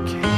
Okay.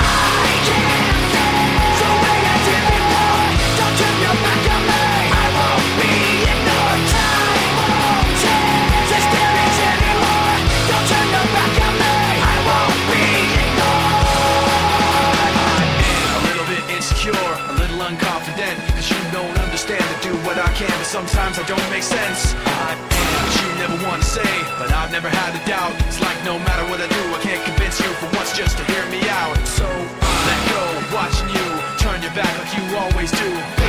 sometimes I don't make sense. I what you never want to say But I've never had a doubt. It's like no matter what I do I can't convince you for once just to hear me out. So let go, watching you Turn your back like you always do.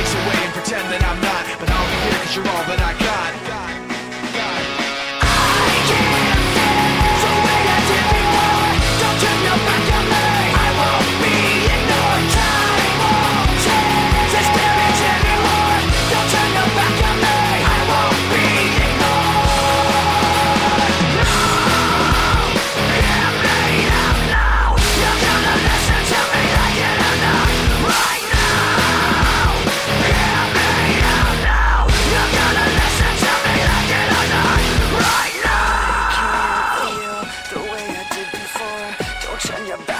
Turn your back.